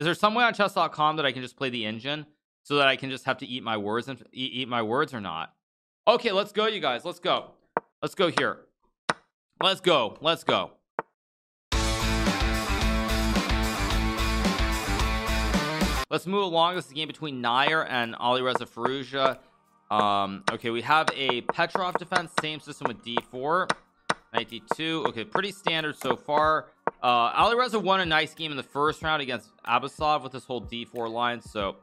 is there some way on chess.com that I can just play the engine so that I can just have to eat my words and eat, eat my words or not? Okay let's go you guys. Let's go. Let's go here. Let's go. Let's go. Let's move along. This is a game between Najer and Alireza Firouzja um okay we have a Petrov defense same system with d4 92 okay pretty standard so far uh Alireza won a nice game in the first round against Abasov with this whole d4 line so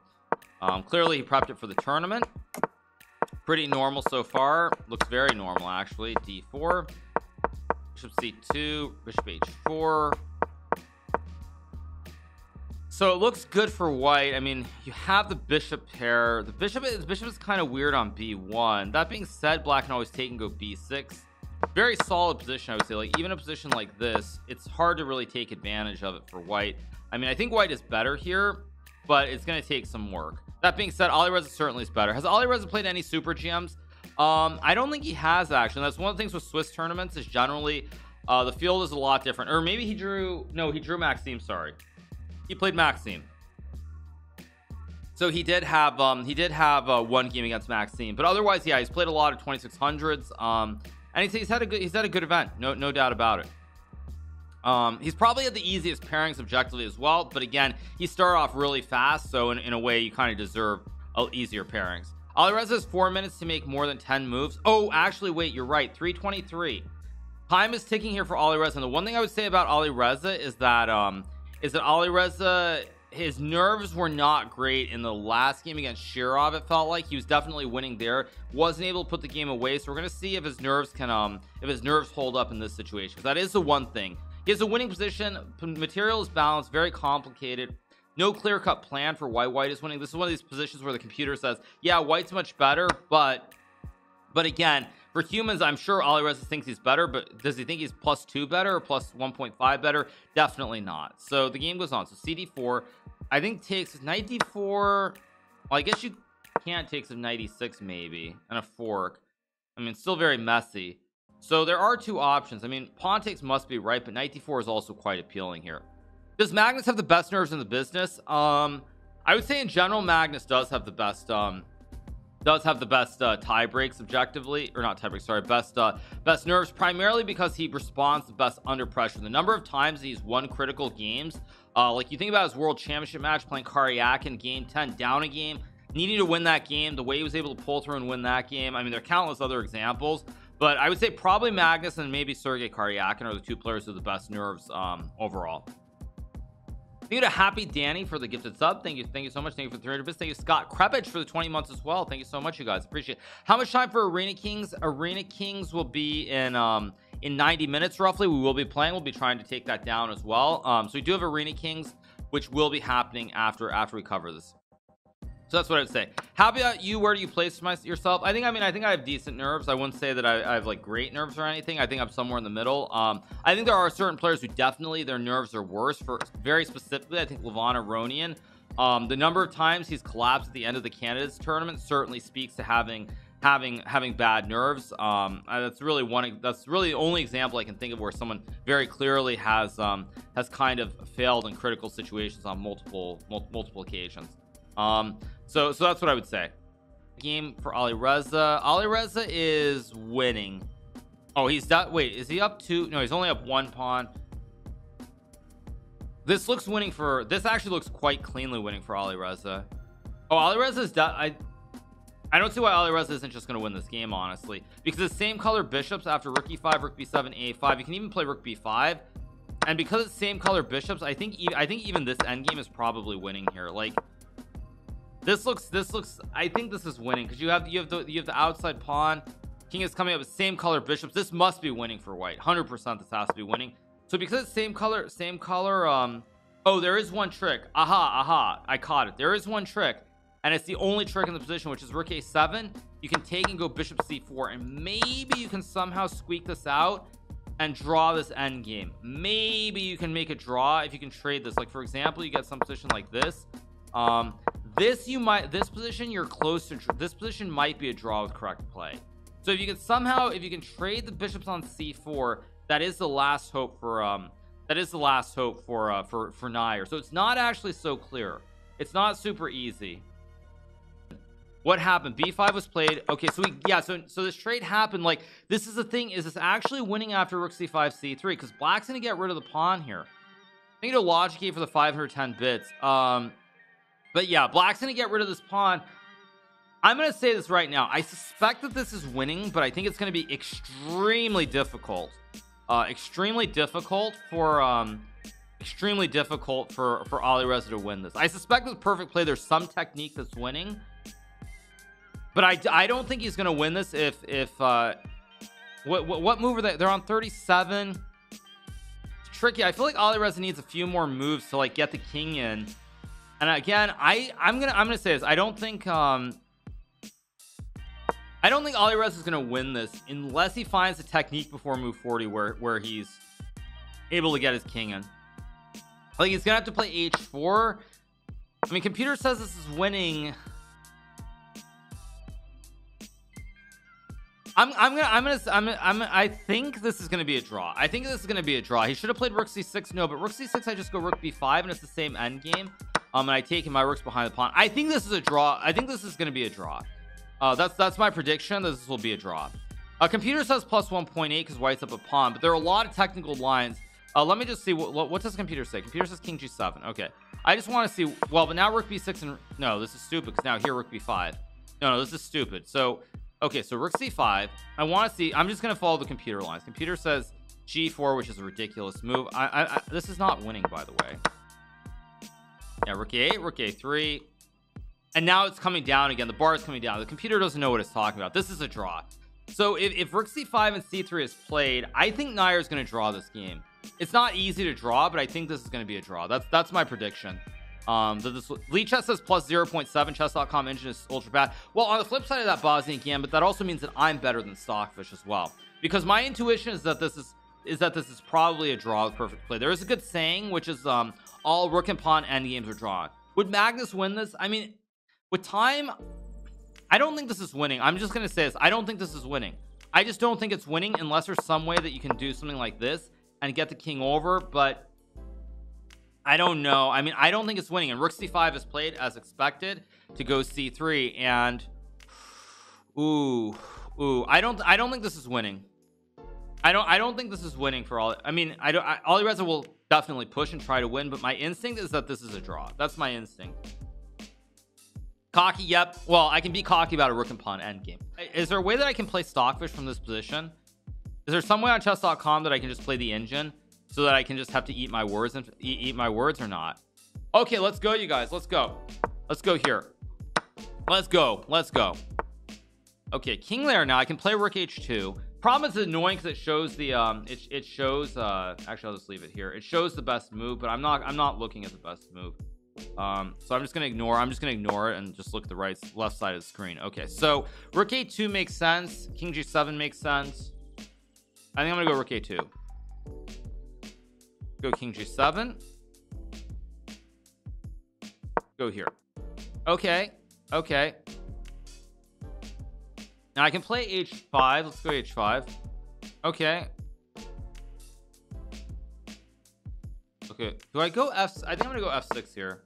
um clearly he prepped it for the tournament. Pretty normal so far. Looks very normal actually. D4 bishop c2 bishop h4 so it looks good for white. I mean you have the bishop pair. The bishop is bishop is kind of weird on b1 that being said black can always take and go b6 very solid position I would say. Like even a position like this it's hard to really take advantage of it for white. I mean I think white is better here but it's going to take some work. That being said Alireza certainly is better. Has Alireza played any super GMs um I don't think he has actually. That's one of the things with Swiss tournaments is generally uh the field is a lot different. Or maybe he drew no he drew Maxime sorry. He played Maxime. So he did have um he did have uh, one game against Maxime. But otherwise yeah he's played a lot of 2600s um and he's, he's had a good he's had a good event no no doubt about it. Um he's probably had the easiest pairings objectively as well but again he started off really fast so in, in a way you kind of deserve uh, easier pairings. Alireza has four minutes to make more than 10 moves. Oh actually wait you're right 323 time is ticking here for Alireza and the one thing I would say about Alireza is that um is that Alireza his nerves were not great in the last game against Shirov it felt like. He was definitely winning there. Wasn't able to put the game away so we're gonna see if his nerves can um if his nerves hold up in this situation. That is the one thing. He has a winning position material is balanced very complicated. No clear-cut plan for why white is winning. This is one of these positions where the computer says yeah white's much better but but again for humans I'm sure Alireza thinks he's better but does he think he's plus two better or plus 1.5 better? Definitely not. So the game goes on. So cd4 I think takes 94 well I guess you can't take some 96 maybe and a fork. I mean still very messy. So there are two options. I mean pawn takes must be right but 94 is also quite appealing here. Does Magnus have the best nerves in the business? Um I would say in general Magnus does have the best um does have the best uh, tie breaks objectively or not tie breaks sorry best uh best nerves primarily because he responds the best under pressure. The number of times he's won critical games uh like you think about his world championship match playing Karyakin in game 10 down a game needing to win that game the way he was able to pull through and win that game. I mean there are countless other examples but I would say probably Magnus and maybe Sergey Karyakin are the two players with the best nerves um overall Thank you to Happy Danny for the gifted sub. Thank you. Thank you so much. Thank you for the 300 bits. Thank you, Scott Krebich for the 20 months as well. Thank you so much, you guys. Appreciate it. How much time for Arena Kings? Arena Kings will be in um in 90 minutes roughly. We will be playing. We'll be trying to take that down as well. Um, so we do have Arena Kings, which will be happening after after we cover this so that's what I'd say. How about you? Where do you place my, yourself? I think I mean I think I have decent nerves. I wouldn't say that I, I, have like great nerves or anything. I think I'm somewhere in the middle. Um I think there are certain players who definitely their nerves are worse for very specifically I think Levon Aronian. Um the number of times he's collapsed at the end of the candidates tournament certainly speaks to having having having bad nerves. Um that's really one that's really the only example I can think of where someone very clearly has um has kind of failed in critical situations on multiple multiple occasions. Um so so that's what I would say. Game for Alireza. Ali Reza is winning. Oh he's that wait is he up two? No he's only up one pawn. This looks winning for this actually looks quite cleanly winning for Alireza. Oh Alireza is that I I don't see why Alireza isn't just going to win this game honestly. Because the same color bishops after rook e5 rook b7 a5 you can even play rook b5 and because it's same color bishops I think I think even this endgame is probably winning here. Like this looks this looks I think this is winning because you have you have the you have the outside pawn. King is coming up with same color bishops. This must be winning for white. 100 percent this has to be winning. So because it's same color same color um oh there is one trick. Aha aha. I caught it. There is one trick and it's the only trick in the position which is rook a7 you can take and go bishop c4 and maybe you can somehow squeak this out and draw this end game. Maybe you can make a draw if you can trade this. Like for example you get some position like this. Um this you might this position you're close to this position might be a draw with correct play. So if you can somehow if you can trade the bishops on c4 that is the last hope for um that is the last hope for uh for for Najer. So it's not actually so clear. It's not super easy. What happened? b5 was played. Okay so we yeah so so this trade happened. Like this is the thing is this actually winning after rook c5 c3 because black's gonna get rid of the pawn here. I need a logic key for the 510 bits. Um but yeah black's gonna get rid of this pawn. I'm gonna say this right now. I suspect that this is winning but I think it's gonna be extremely difficult uh extremely difficult for um extremely difficult for for Alireza to win this. I suspect with perfect play there's some technique that's winning but I, I don't think he's gonna win this if if uh what what, what move are they? They're on 37 it's tricky. I feel like Alireza needs a few more moves to like get the king in and again I I'm gonna I'm gonna say this. I don't think um I don't think Alireza is gonna win this unless he finds a technique before move 40 where where he's able to get his king in. Like he's gonna have to play h4 I mean computer says this is winning. I'm, I'm gonna I'm gonna I'm, I'm I think this is gonna be a draw. I think this is gonna be a draw. He should have played rook c6 no but rook c6 I just go rook b5 and it's the same end game um and I take my rook's behind the pawn I think this is a draw. I think this is gonna be a draw. Uh that's that's my prediction this will be a draw. A uh, computer says plus 1.8 because white's up a pawn but there are a lot of technical lines. Uh let me just see what what, what does computer say? Computer says king g7 okay. I just want to see well but now rook b6 and no this is stupid because now here rook b5 no no this is stupid. So okay so rook c5 I want to see I'm just gonna follow the computer lines. Computer says g4 which is a ridiculous move. I, I, I this is not winning by the way yeah rook a8 rook a3 and now it's coming down again. The bar is coming down. The computer doesn't know what it's talking about. This is a draw. So if, if rook c5 and c3 is played I think Najer is going to draw this game. It's not easy to draw but I think this is going to be a draw. That's that's my prediction. Um that this Lichess says plus 0.7 chess.com engine is ultra bad. Well on the flip side of that Bosnian Gambit that also means that I'm better than Stockfish as well. Because my intuition is that this is is that this is probably a draw with perfect play. There is a good saying which is um all rook and pawn end games are drawn. Would Magnus win this? I mean with time I don't think this is winning. I'm just gonna say this. I don't think this is winning. I just don't think it's winning unless there's some way that you can do something like this and get the king over but I don't know. I mean I don't think it's winning and rook c5 is played as expected to go c3 and ooh ooh I don't I don't think this is winning I don't I don't think this is winning for all I mean I don't I, Alireza will definitely push and try to win but my instinct is that this is a draw. That's my instinct. Cocky yep. Well I can be cocky about a rook and pawn endgame. Is there a way that I can play stockfish from this position? Is there some way on chess.com that I can just play the engine so that I can just have to eat my words and eat, eat my words or not? Okay let's go you guys. Let's go. Let's go here. Let's go. Let's go. Okay king there now. I can play rook h2 problem is annoying because it shows the um it, it shows uh actually I'll just leave it here. It shows the best move but I'm not I'm not looking at the best move. Um so I'm just gonna ignore I'm just gonna ignore it and just look at the right left side of the screen. Okay so rook a2 makes sense. King g7 makes sense. I think I'm gonna go rook a2 go king g7 go here. Okay okay now I can play h5 let's go h5 okay. Okay. Do I go f I think I'm gonna go f6 here.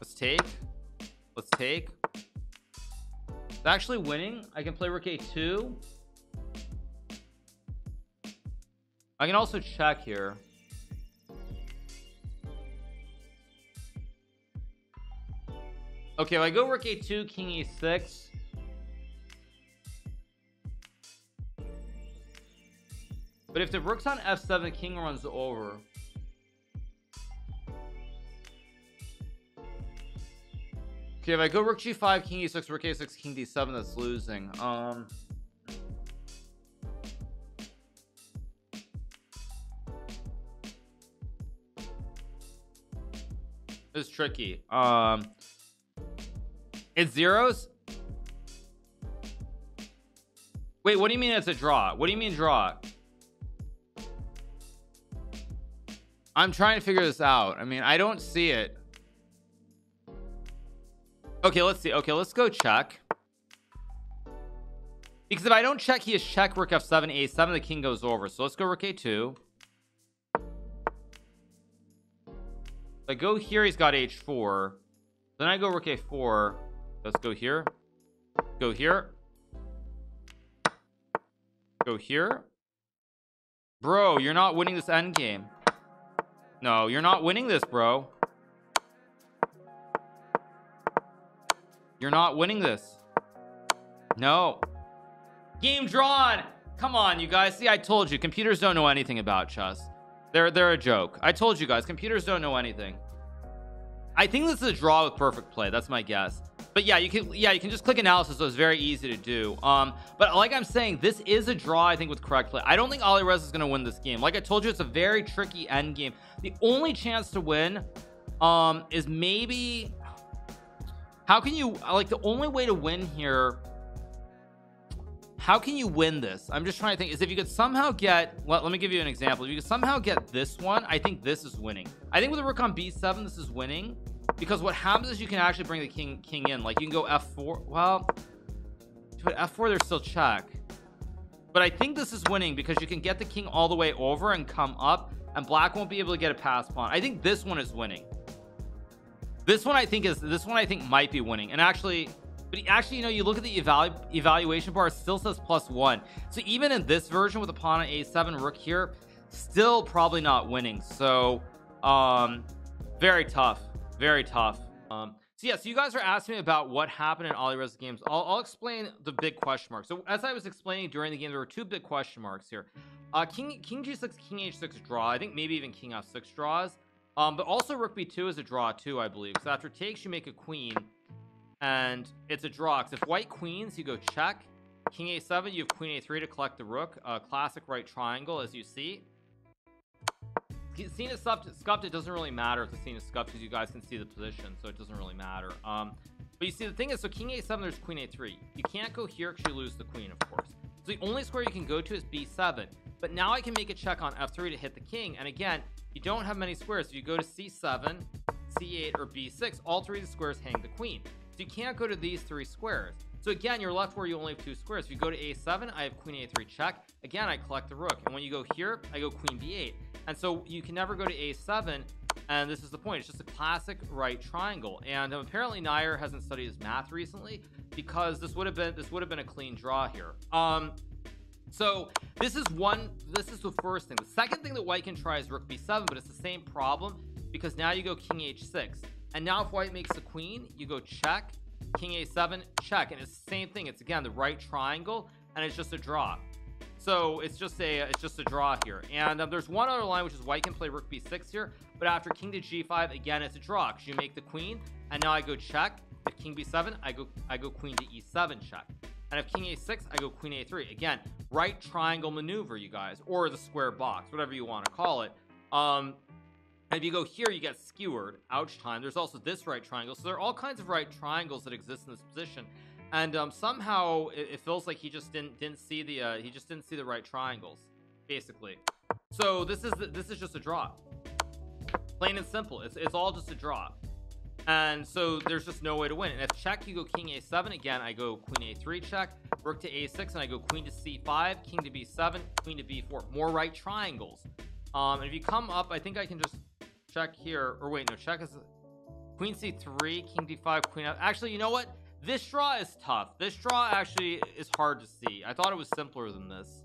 Let's take. Let's take. It's actually winning. I can play rook a2 I can also check here. Okay if I go rook a2 king e6 but if the rook's on f7 king runs over. Okay if I go rook g5 king e6 rook a6 king d7 that's losing. Um is tricky. Um it's zeros. Wait what do you mean it's a draw? What do you mean draw I'm trying to figure this out. I mean I don't see it. Okay let's see. Okay let's go check. Because if I don't check he is check rook f7 a7 the king goes over. So let's go rook a2 I go here he's got h4 then I go rook a4 let's go here. Go here. Go here. Bro you're not winning this end game no you're not winning this bro. You're not winning this. No. Game drawn. Come on you guys. See I told you computers don't know anything about chess. They're they're a joke. I told you guys computers don't know anything. I think this is a draw with perfect play. That's my guess but yeah you can yeah you can just click analysis so it's very easy to do. Um but like I'm saying this is a draw I think with correct play. I don't think Alireza is going to win this game. Like I told you it's a very tricky end game. The only chance to win um is maybe how can you like the only way to win here how can you win this? I'm just trying to think is if you could somehow get well let me give you an example. If you could somehow get this one I think this is winning. I think with a rook on b7 this is winning because what happens is you can actually bring the king king in. Like you can go f4 well but f4 there's still check. But I think this is winning because you can get the king all the way over and come up and black won't be able to get a pass pawn. I think this one is winning. This one I think is this one I think might be winning. And actually but actually you know you look at the evalu evaluation bar still says plus one. So even in this version with a pawn on a7 rook here still probably not winning. So um very tough very tough. Um so yeah so you guys are asking me about what happened in Alireza games. I'll, I'll explain the big question mark so as I was explaining during the game there were two big question marks here. Uh king king g6 king h6 draw I think maybe even king f6 draws. Um but also rook b2 is a draw too I believe. So after takes you make a queen and it's a draw. Because if white queens you go check. King a7 you have queen a3 to collect the rook. A classic right triangle as you see is scuffed it doesn't really matter if the scene is scuffed because you guys can see the position so it doesn't really matter. Um but you see the thing is so king a7 there's queen a3 you can't go here because you lose the queen of course. So the only square you can go to is b7 but now I can make a check on f3 to hit the king and again you don't have many squares. If you go to c7 c8 or b6 all three of the squares hang the queen. So you can't go to these three squares. So again you're left where you only have two squares. If you go to a7 I have queen a3 check. Again I collect the rook. And when you go here I go queen b8 and so you can never go to a7 and this is the point it's just a classic right triangle. And apparently Najer hasn't studied his math recently because this would have been this would have been a clean draw here. Um so this is one this is the first thing. The second thing that white can try is rook b7 but it's the same problem because now you go king h6 and now if white makes a queen you go check king a7 check. And it's the same thing it's again the right triangle and it's just a draw so it's just a it's just a draw here. And um, there's one other line which is white can play rook b6 here but after king to g5 again it's a draw because you make the queen and now I go check if king b7 I go I go queen to e7 check. And if king a6 I go queen a3 again right triangle maneuver you guys or the square box whatever you want to call it. Um and if you go here you get skewered ouch time. There's also this right triangle so there are all kinds of right triangles that exist in this position and um, somehow it, it, feels like he just didn't didn't see the uh, he just didn't see the right triangles basically. So this is this is just a draw. Plain and simple. It's, it's all just a draw. And so there's just no way to win. And if check you go king a7 again I go queen a3 check rook to a6 and I go queen to c5 king to b7 queen to b4 more right triangles. Um and if you come up I think I can just check here. Or wait no check is queen c3 king d5 queen f actually you know what this draw is tough. This draw actually is hard to see. I thought it was simpler than this.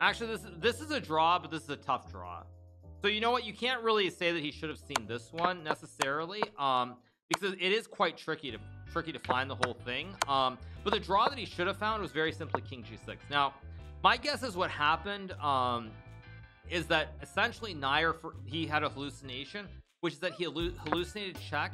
Actually this this is a draw but this is a tough draw. So you know what? You can't really say that he should have seen this one necessarily um because it is quite tricky to tricky to find the whole thing um but the draw that he should have found was very simply king g6 now my guess is what happened um is that essentially Najer he had a hallucination which is that he hallucinated check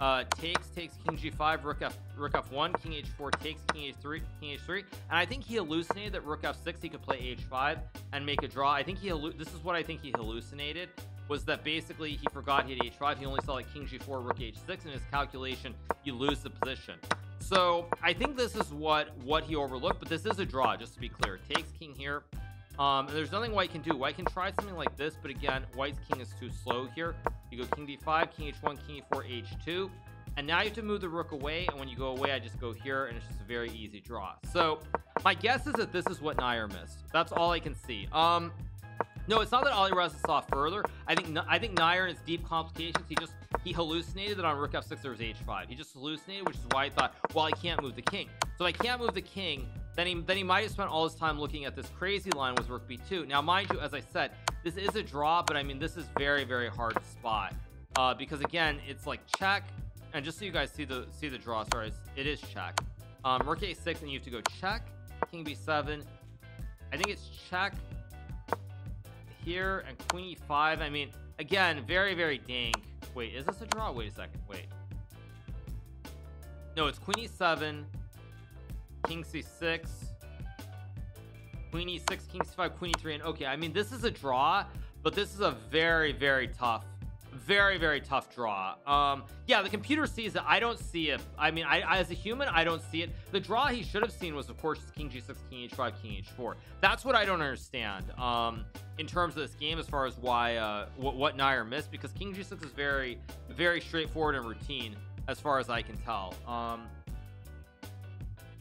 uh takes takes king g5 rook f rook f1 king h4 takes king h3 king h3 and i think he hallucinated that rook f6 he could play h5 and make a draw. I think he this is what i think he hallucinated was that basically he forgot he had h5 he only saw like king g4 rook h6 in his calculation you lose the position. So i think this is what what he overlooked but this is a draw just to be clear. Takes king here. Um and there's nothing white can do. White can try something like this but again white's king is too slow here you go king d5 king h1 king e4 h2 and now you have to move the rook away and when you go away I just go here and it's just a very easy draw. So my guess is that this is what Najer missed. That's all I can see. Um no it's not that Ali Alireza saw further. I think I think Najer in his deep complications he just he hallucinated that on rook f6 there was h5 he just hallucinated which is why I thought well I can't move the king. So I can't move the king then he then he might have spent all his time looking at this crazy line with rook b2 now mind you as I said this is a draw but I mean this is very very hard to spot. Uh, because again it's like check and just so you guys see the see the draw sorry it is check. Um rook a6 and you have to go check. King b7 I think it's check here and queen e5 I mean again very very dank. Wait is this a draw? Wait a second wait. No it's queen e7 king c6 queen e6 king c5 queen e3 and okay I mean this is a draw but this is a very very tough very very tough draw. Um yeah the computer sees it. I don't see it. I mean I as a human I don't see it. The draw he should have seen was of course king g6 king h5 king h4 that's what I don't understand um in terms of this game as far as why uh what, what Najer missed because king g6 is very very straightforward and routine as far as I can tell. Um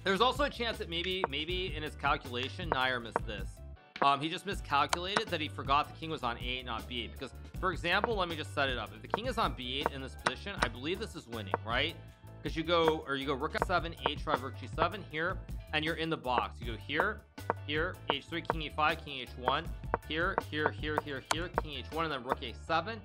there's also a chance that maybe maybe in his calculation Najer missed this. Um he just miscalculated that he forgot the king was on a8 not b8 because for example let me just set it up. If the king is on b8 in this position I believe this is winning right? Because you go or you go rook f7 h5 rook g7 here and you're in the box. You go here here h3 king e5 king h1 here here here here here king h1 and then rook a7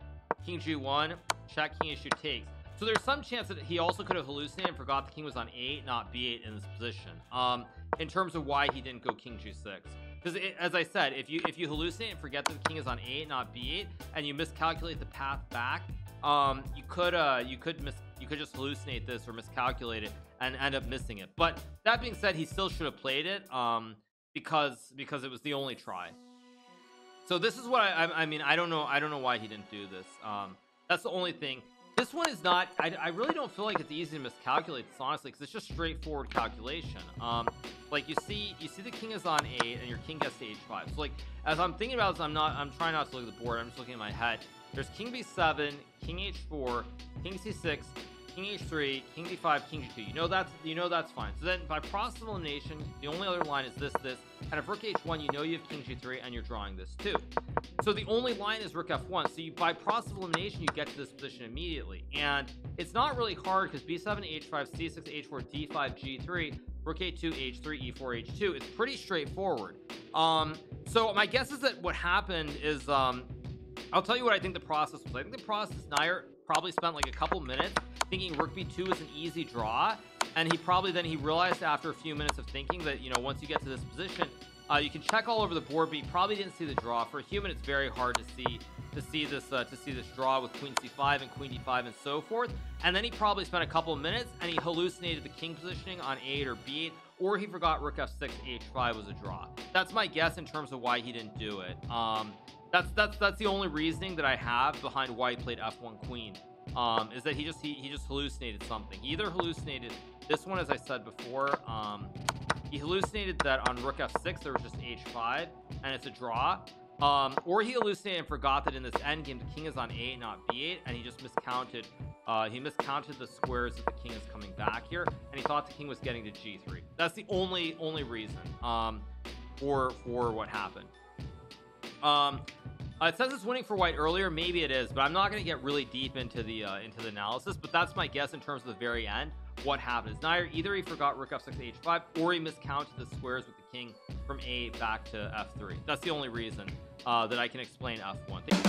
king g1 check king h2 takes so there's some chance that he also could have hallucinated and forgot the king was on a8 not b8 in this position. Um in terms of why he didn't go king g6 because as I said if you if you hallucinate and forget that the king is on a8 not b8 and you miscalculate the path back um you could uh you could miss you could just hallucinate this or miscalculate it and end up missing it. But that being said he still should have played it um because because it was the only try. So this is what I I, mean I don't know I don't know why he didn't do this. Um that's the only thing this one is not I, I really don't feel like it's easy to miscalculate this honestly because it's just straightforward calculation. Um like you see you see the king is on 8 and your king gets to h5 so like as I'm thinking about this I'm not I'm trying not to look at the board I'm just looking at my head. There's king b7 king h4 king c6 king h3 king d5 king g2 you know that's you know that's fine. So then by process of elimination the only other line is this this. And if rook h1 you know you have king g3 and you're drawing this too. So the only line is rook f1 so you by process of elimination you get to this position immediately. And it's not really hard because b7 h5 c6 h4 d5 g3 rook a2 h3 e4 h2 it's pretty straightforward. Um so my guess is that what happened is um I'll tell you what I think the process was. I think the process Najer probably spent like a couple minutes thinking rook b2 is an easy draw and he probably then he realized after a few minutes of thinking that you know once you get to this position uh, you can check all over the board but he probably didn't see the draw. For a human it's very hard to see to see this uh, to see this draw with queen c5 and queen d5 and so forth. And then he probably spent a couple minutes and he hallucinated the king positioning on a8 or b8 or he forgot rook f6 h5 was a draw. That's my guess in terms of why he didn't do it. Um that's that's that's the only reasoning that I have behind why he played f1 queen um is that he just he, he just hallucinated something. He either hallucinated this one as I said before um he hallucinated that on rook f6 there was just h5 and it's a draw. Um or he hallucinated and forgot that in this end game the king is on a8 not b8 and he just miscounted uh he miscounted the squares that the king is coming back here and he thought the king was getting to g3 that's the only only reason um for for what happened. Um uh, it says it's winning for white earlier. Maybe it is but I'm not going to get really deep into the uh, into the analysis but that's my guess in terms of the very end what happened is either he forgot rook f6 to h5 or he miscounted the squares with the king from a back to f3 that's the only reason uh, that I can explain f1